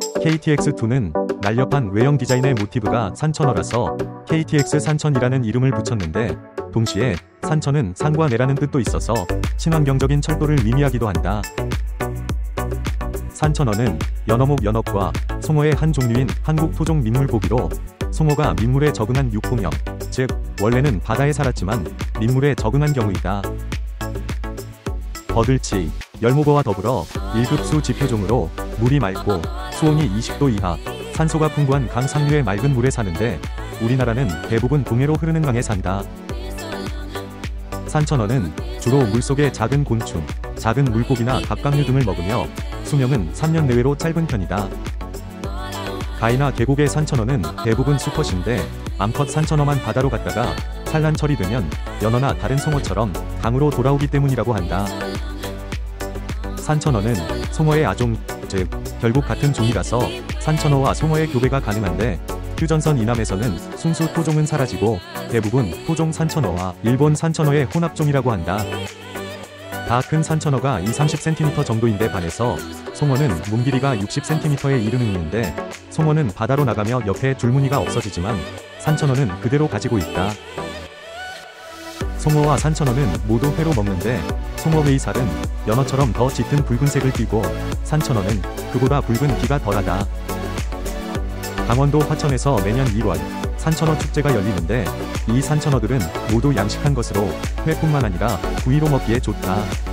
KTX2는 날렵한 외형 디자인의 모티브가 산천어라서 KTX 산천이라는 이름을 붙였는데 동시에 산천은 산과 내라는 뜻도 있어서 친환경적인 철도를 의미하기도 한다. 산천어는 연어목 연어과 송어의 한 종류인 한국 토종 민물고기로 송어가 민물에 적응한 육봉형, 즉 원래는 바다에 살았지만 민물에 적응한 경우이다. 버들치, 열무거와 더불어 1급수 지표종으로 물이 맑고 수온이 20도 이하, 산소가 풍부한 강 상류의 맑은 물에 사는데 우리나라는 대부분 동해로 흐르는 강에 산다. 산천어는 주로 물속의 작은 곤충, 작은 물고기나 갑각류 등을 먹으며 수명은 3년 내외로 짧은 편이다. 가이나 계곡의 산천어는 대부분 수컷인데 암컷 산천어만 바다로 갔다가 산란철이 되면 연어나 다른 송어처럼 강으로 돌아오기 때문이라고 한다. 산천어는 송어의 아종, 즉 결국 같은 종이라서 산천어와 송어의 교배가 가능한데 휴전선 이남에서는 순수 토종은 사라지고 대부분 토종 산천어와 일본 산천어의 혼합종이라고 한다. 다 큰 산천어가 2, 30cm 정도인데 반해서 송어는 몸 길이가 60cm에 이르는 있는데 송어는 바다로 나가며 옆에 줄무늬가 없어지지만 산천어는 그대로 가지고 있다. 송어와 산천어는 모두 회로 먹는데 송어의 살은 연어처럼 더 짙은 붉은색을 띠고 산천어는 그보다 붉은 기가 덜하다. 강원도 화천에서 매년 1월 산천어 축제가 열리는데 이 산천어들은 모두 양식한 것으로 회뿐만 아니라 구이로 먹기에 좋다.